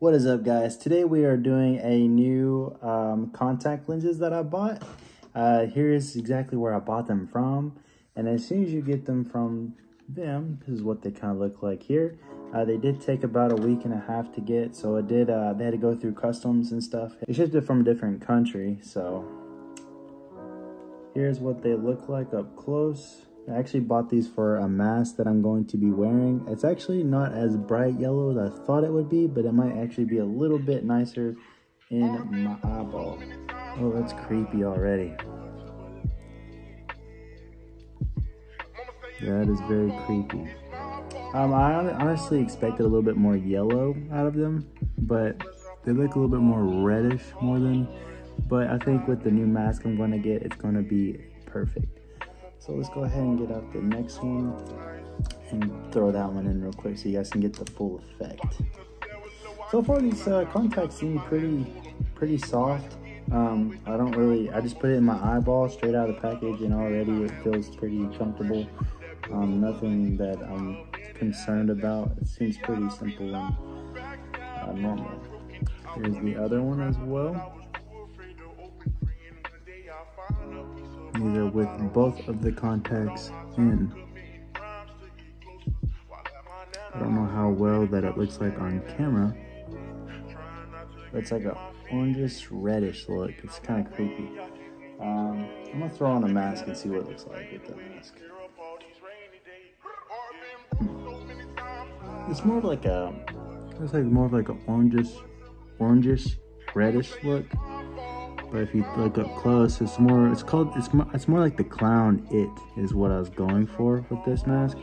What is up guys? Today we are doing a new um, contact lenses that I bought. Uh, here's exactly where I bought them from. And as soon as you get them from them, this is what they kind of look like here. Uh, they did take about a week and a half to get, so it did, uh, they had to go through customs and stuff. They shipped it from a different country, so here's what they look like up close. I actually bought these for a mask that I'm going to be wearing. It's actually not as bright yellow as I thought it would be, but it might actually be a little bit nicer in my eyeball. Oh, that's creepy already. That is very creepy. Um, I honestly expected a little bit more yellow out of them, but they look a little bit more reddish more than, but I think with the new mask I'm going to get, it's going to be perfect. So let's go ahead and get out the next one and throw that one in real quick so you guys can get the full effect. So far these uh, contacts seem pretty, pretty soft. Um, I don't really, I just put it in my eyeball straight out of the package and already it feels pretty comfortable. Um, nothing that I'm concerned about. It seems pretty simple and uh, normal. Here's the other one as well. Are with both of the contacts in. I don't know how well that it looks like on camera. It's like a orangish reddish look. It's kind of creepy. Um, I'm gonna throw on a mask and see what it looks like with the mask. It's more of like a, it's like more of like an orangish, orangish, reddish look. But if you look up close, it's more, it's called, it's more, it's more like the clown it is what I was going for with this mask.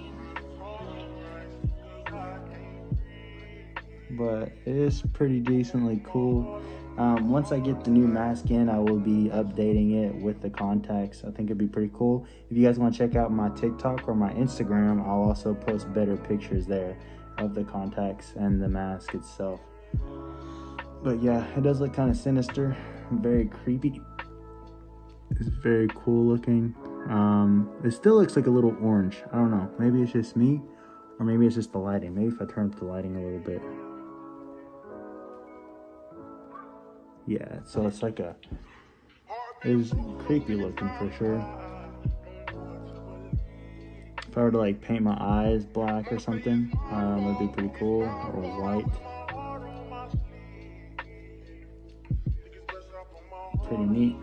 But it is pretty decently cool. Um, once I get the new mask in, I will be updating it with the contacts. I think it'd be pretty cool. If you guys want to check out my TikTok or my Instagram, I'll also post better pictures there of the contacts and the mask itself. But yeah, it does look kind of sinister very creepy. It's very cool looking. Um, it still looks like a little orange. I don't know. Maybe it's just me, or maybe it's just the lighting. Maybe if I turn up the lighting a little bit. Yeah, so it's like a, it's creepy looking for sure. If I were to like paint my eyes black or something, um, it'd be pretty cool, or white. Pretty neat.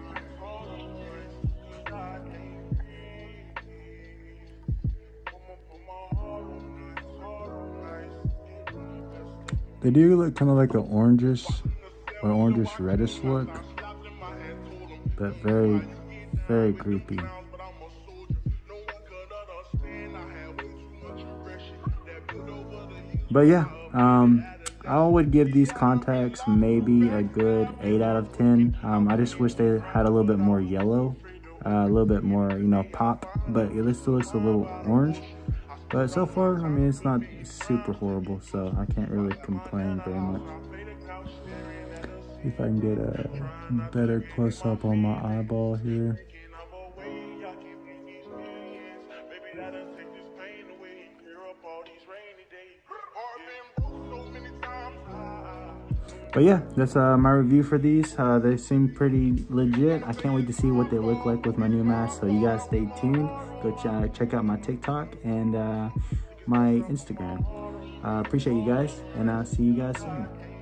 They do look kind of like an orangish or orangish reddish look, but very, very creepy. But yeah, um, I would give these contacts maybe a good 8 out of 10. Um, I just wish they had a little bit more yellow, uh, a little bit more, you know, pop, but it still looks a little orange. But so far, I mean, it's not super horrible, so I can't really complain very much. If I can get a better close-up on my eyeball here. But yeah, that's uh, my review for these. Uh, they seem pretty legit. I can't wait to see what they look like with my new mask. So you guys stay tuned. Go ch check out my TikTok and uh, my Instagram. Uh, appreciate you guys, and I'll see you guys soon.